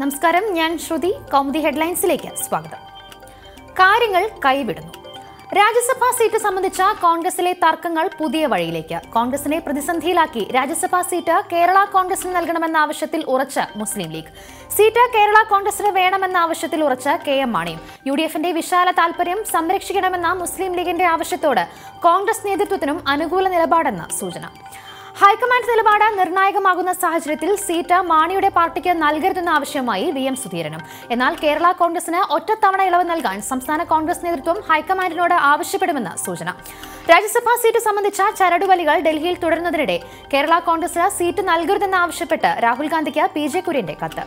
നമസ്കാരം ഞാൻ ശ്രുതി. കൗമുദി ഹെഡ്ലൈൻസിലേക്ക് സ്വാഗതം. കാര്യങ്ങൾ കൈവിടുന്നു. രാജ്യസഭാ സീറ്റ് സംബന്ധിച്ച കോൺഗ്രസിലെ തർക്കങ്ങൾ പുതിയ വഴിയിലേക്ക്. കോൺഗ്രസിനെ പ്രതിസന്ധിയിലാക്കി രാജ്യസഭാ സീറ്റ് കേരള കോൺഗ്രസിന് നൽകണമെന്ന ആവശ്യത്തിൽ ഉറച്ച് മുസ്ലിം ലീഗ്. സീറ്റ് കേരള കോൺഗ്രസിന് വേണമെന്ന ആവശ്യത്തിൽ ഉറച്ച് കെ എം മാണിയും. യു ഡി എഫിന്റെ വിശാല താൽപര്യം സംരക്ഷിക്കണമെന്ന മുസ്ലിം ലീഗിന്റെ ആവശ്യത്തോട് കോൺഗ്രസ് നേതൃത്വത്തിനും അനുകൂല നിലപാടെന്ന സൂചന. ഹൈക്കമാൻഡ് നിലപാട് നിർണായകമാകുന്ന സാഹചര്യത്തിൽ സീറ്റ് മാണിയുടെ പാർട്ടിക്ക് നൽകരുതെന്ന ആവശ്യമായി വി എം സുധീരനും. എന്നാൽ കേരള കോൺഗ്രസിന് ഒറ്റത്തവണ ഇളവ് നൽകാൻ സംസ്ഥാന കോൺഗ്രസ് നേതൃത്വം ഹൈക്കമാൻഡിനോട് ആവശ്യപ്പെടുമെന്ന് സൂചന. രാജ്യസഭാ സീറ്റ് സംബന്ധിച്ച ചരടുവലികൾ ഡൽഹിയിൽ തുടരുന്നതിനിടെ കേരള കോൺഗ്രസിന് സീറ്റ് നൽകരുതെന്ന് ആവശ്യപ്പെട്ട് രാഹുൽ ഗാന്ധിക്ക് പി ജെ കുര്യന്റെ കത്ത്.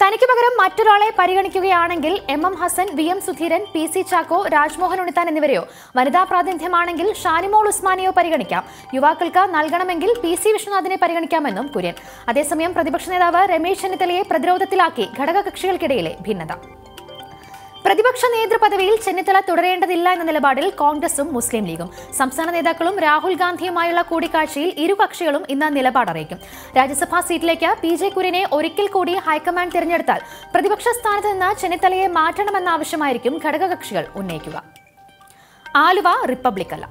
തനിക്ക് പകരം മറ്റൊരാളെ പരിഗണിക്കുകയാണെങ്കിൽ M M Hassan V M Sudheeran P C Chacko Rajmohan Unnithan എന്നിവരെയോ വനിതാ പ്രാതിനിധ്യമാണെങ്കിൽ ഷാനിമോൾ ഉസ്മാനെയോ പരിഗണിക്കാം. യുവാക്കൾക്ക് നൽകണമെങ്കിൽ പി സി വിശ്വനാഥിനെ പരിഗണിക്കാമെന്നും കുര്യൻ. അതേസമയം പ്രതിപക്ഷ നേതാവ് രമേശ് ചെന്നിത്തലയെ പ്രതിരോധത്തിലാക്കി ഘടകകക്ഷികൾക്കിടയിലെ ഭിന്നത. പ്രതിപക്ഷ നേതൃപദവിയിൽ ചെന്നിത്തല തുടരേണ്ടതില്ല എന്ന നിലപാടിൽ കോൺഗ്രസും മുസ്ലിം ലീഗും. സംസ്ഥാന നേതാക്കളും രാഹുൽ ഗാന്ധിയുമായുള്ള കൂടിക്കാഴ്ചയിൽ ഇരു കക്ഷികളും ഇന്ന് നിലപാടറിയിക്കും രാജ്യസഭാ സീറ്റിലേക്ക് പി ജെ കുര്യനെ ഒരിക്കൽ കൂടി ഹൈക്കമാൻഡ് തിരഞ്ഞെടുത്താൽ പ്രതിപക്ഷ സ്ഥാനത്ത് നിന്ന് ചെന്നിത്തലയെ മാറ്റണമെന്ന ആവശ്യമായിരിക്കും ഘടകകക്ഷികൾ ഉന്നയിക്കുക. ആലുവ റിപ്പബ്ലിക് അല്ല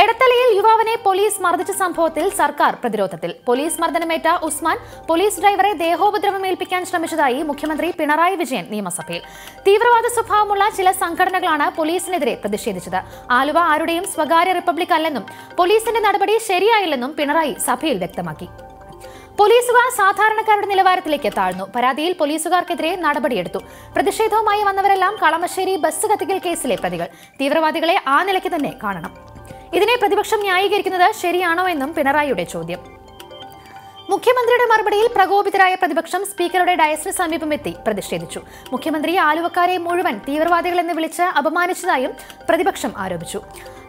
എടത്തലയിൽ യുവാവിനെ പോലീസ് മർദ്ദിച്ച സംഭവത്തിൽ സർക്കാർ പ്രതിരോധത്തിൽ. പോലീസ് മർദ്ദനമേറ്റ ഉസ്മാൻ പോലീസ് ഡ്രൈവറെ ദേഹോപദ്രവം ഏൽപ്പിക്കാൻ ശ്രമിച്ചതായി മുഖ്യമന്ത്രി പിണറായി വിജയൻ നിയമസഭയിൽ. തീവ്രവാദ സ്വഭാവമുള്ള ചില സംഘടനകളാണ് പോലീസിനെതിരെ പ്രതിഷേധിച്ചത്. ആലുവ ആരുടെയും സ്വകാര്യ റിപ്പബ്ലിക് അല്ലെന്നും പോലീസിന്റെ നടപടി ശരിയായില്ലെന്നും പിണറായി സഭയിൽ വ്യക്തമാക്കി. പോലീസുകാർ സാധാരണക്കാരുടെ നിലവാരത്തിലേക്ക് താഴ്ന്നു. പരാതിയിൽ പോലീസുകാർക്കെതിരെ നടപടിയെടുത്തു. പ്രതിഷേധവുമായി വന്നവരെല്ലാം കളമശ്ശേരി ബസ് കത്തിക്കൽ കേസിലെ പ്രതികൾ. തീവ്രവാദികളെ ആ നിലയ്ക്ക് തന്നെ കാണണം. ഇതിനെ പ്രതിപക്ഷം ന്യായീകരിക്കുന്നത് ശരിയാണോ എന്നും പിണറായിയുടെ ചോദ്യം. മുഖ്യമന്ത്രിയുടെ മറുപടിയിൽ പ്രകോപിതരായ പ്രതിപക്ഷം സ്പീക്കറുടെ ഡയസിന് സമീപമെത്തി പ്രതിഷേധിച്ചു. മുഖ്യമന്ത്രി ആലുവക്കാരെ മുഴുവൻ തീവ്രവാദികളെന്ന് വിളിച്ച് അപമാനിച്ചതായും പ്രതിപക്ഷം ആരോപിച്ചു.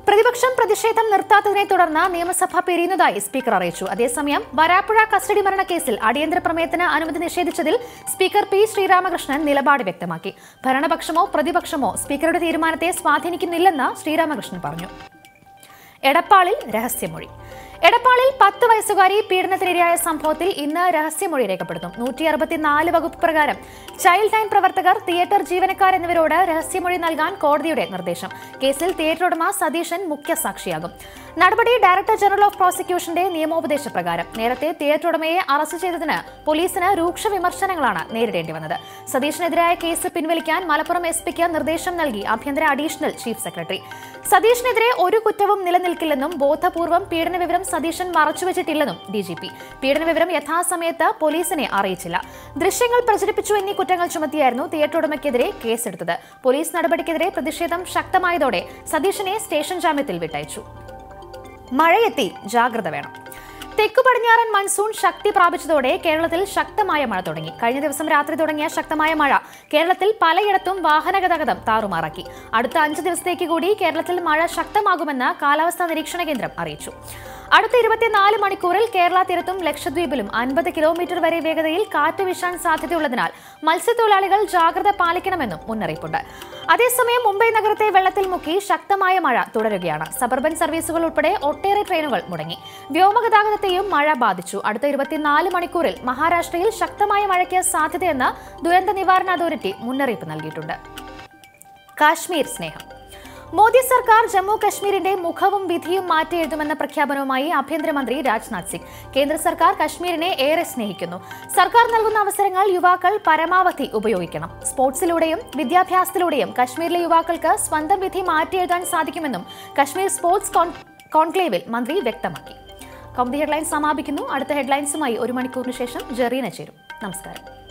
പ്രതിപക്ഷം പ്രതിഷേധം നിർത്താത്തതിനെ തുടർന്ന് നിയമസഭ പിരിയുന്നതായി സ്പീക്കർ അറിയിച്ചു. അതേസമയം വരാപ്പുഴ കസ്റ്റഡി മരണക്കേസിൽ അടിയന്തര പ്രമേയത്തിന് അനുമതി നിഷേധിച്ചതിൽ സ്പീക്കർ പി ശ്രീരാമകൃഷ്ണൻ നിലപാട് വ്യക്തമാക്കി. ഭരണപക്ഷമോ പ്രതിപക്ഷമോ സ്പീക്കറുടെ തീരുമാനത്തെ സ്വാധീനിക്കുന്നില്ലെന്ന് ശ്രീരാമകൃഷ്ണൻ പറഞ്ഞു. എടപ്പാളിൽ രഹസ്യമൊഴി. എടപ്പാളിൽ പത്ത് വയസ്സുകാരി പീഡനത്തിനിരയായ സംഭവത്തിൽ ഇന്ന് രഹസ്യമൊഴി രേഖപ്പെടുത്തും നൂറ്റി അറുപത്തിനാല് വകുപ്പ് പ്രകാരം ചൈൽഡ് ലൈൻ പ്രവർത്തകർ തിയേറ്റർ ജീവനക്കാർ എന്നിവരോട് രഹസ്യമൊഴി നൽകാൻ കോടതിയുടെ നിർദ്ദേശം. കേസിൽ തിയേറ്റർ ഉടമ സതീശൻ മുഖ്യ സാക്ഷിയാകും നടപടി ഡയറക്ടർ ജനറൽ ഓഫ് പ്രോസിക്യൂഷന്റെ നിയമോപദേശ പ്രകാരം നേരത്തെ തിയേറ്റർ ഉടമയെ അറസ്റ്റ് ചെയ്തതിന് പോലീസിന് രൂക്ഷ വിമർശനങ്ങളാണ് നേരിടേണ്ടി വന്നത്. സതീഷിനെതിരായ കേസ് പിൻവലിക്കാൻ മലപ്പുറം എസ് പിക്ക് നിർദ്ദേശം നൽകി ആഭ്യന്തര അഡീഷണൽ ചീഫ് സെക്രട്ടറി. സതീഷിനെതിരെ ഒരു കുറ്റവും നിലനിൽക്കില്ലെന്നും ബോധപൂർവം പീഡന വിവരം സതീശൻ മറച്ചുവെച്ചിട്ടില്ലെന്നും ഡി ജി പി. പീഡന വിവരം യഥാസമയത്ത് പോലീസിനെ അറിയിച്ചില്ല. ദൃശ്യങ്ങൾ പ്രചരിപ്പിച്ചു എന്നീ കുറ്റങ്ങൾ ചുമത്തിയായിരുന്നു തിയേറ്റർ ഉടമയ്ക്കെതിരെ കേസെടുത്തത്. പോലീസ് നടപടിക്കെതിരെ പ്രതിഷേധം ശക്തമായതോടെ സതീഷിനെ സ്റ്റേഷൻ ജാമ്യത്തിൽ വിട്ടയച്ചു. മഴയെത്തി ജാഗ്രത വേണം. തെക്കു പടിഞ്ഞാറൻ മൺസൂൺ ശക്തി പ്രാപിച്ചതോടെ കേരളത്തിൽ ശക്തമായ മഴ തുടങ്ങി. കഴിഞ്ഞ ദിവസം രാത്രി തുടങ്ങിയ ശക്തമായ മഴ കേരളത്തിൽ പലയിടത്തും വാഹന ഗതാഗതം താറുമാറാക്കി. അടുത്ത അഞ്ച് ദിവസത്തേക്ക് കൂടി കേരളത്തിൽ മഴ ശക്തമാകുമെന്ന് കാലാവസ്ഥാ നിരീക്ഷണ കേന്ദ്രം അറിയിച്ചു. അടുത്ത ഇരുപത്തിനാല് മണിക്കൂറിൽ കേരള തീരത്തും ലക്ഷദ്വീപിലും അൻപത് കിലോമീറ്റർ വരെ വേഗതയിൽ കാറ്റ് വീശാൻ സാധ്യതയുള്ളതിനാൽ മത്സ്യത്തൊഴിലാളികൾ ജാഗ്രത പാലിക്കണമെന്നും മുന്നറിയിപ്പുണ്ട്. അതേസമയം മുംബൈ നഗരത്തെ വെള്ളത്തിൽ മുക്കി ശക്തമായ മഴ തുടരുകയാണ്. സബർബൻ സർവീസുകൾ ഉൾപ്പെടെ ഒട്ടേറെ ട്രെയിനുകൾ മുടങ്ങി. വ്യോമഗതാഗതത്തെയും മഴ ബാധിച്ചു. അടുത്ത ഇരുപത്തിനാല് മണിക്കൂറിൽ മഹാരാഷ്ട്രയിൽ ശക്തമായ മഴയ്ക്ക് സാധ്യതയെന്ന് ദുരന്ത നിവാരണ അതോറിറ്റി മുന്നറിയിപ്പ് നൽകിയിട്ടുണ്ട്. കാശ്മീർ സ്നേഹം. മോദി സർക്കാർ ജമ്മു കശ്മീരിന്റെ മുഖവും വിധിയും മാറ്റി എഴുതുമെന്ന പ്രഖ്യാപനവുമായി ആഭ്യന്തരമന്ത്രി രാജ്നാഥ് സിംഗ്. കേന്ദ്ര സർക്കാർ കശ്മീരിനെ ഏറെ സ്നേഹിക്കുന്നു. സർക്കാർ നൽകുന്ന അവസരങ്ങൾ യുവാക്കൾ പരമാവധി ഉപയോഗിക്കണം. സ്പോർട്സിലൂടെയും വിദ്യാഭ്യാസത്തിലൂടെയും കശ്മീരിലെ യുവാക്കൾക്ക് സ്വന്തം വിധി മാറ്റി എഴുതാൻ സാധിക്കുമെന്നും കശ്മീർ സ്പോർട്സ് കോൺക്ലേവിൽ മന്ത്രി വ്യക്തമാക്കി. കൗമുദി ഹെഡ്ലൈൻസ് സമാപിക്കുന്നു. അടുത്ത ഹെഡ്ലൈൻസുമായി ഒരു മണിക്കൂറിന് ശേഷം ജെറീന ചേരും. നമസ്കാരം.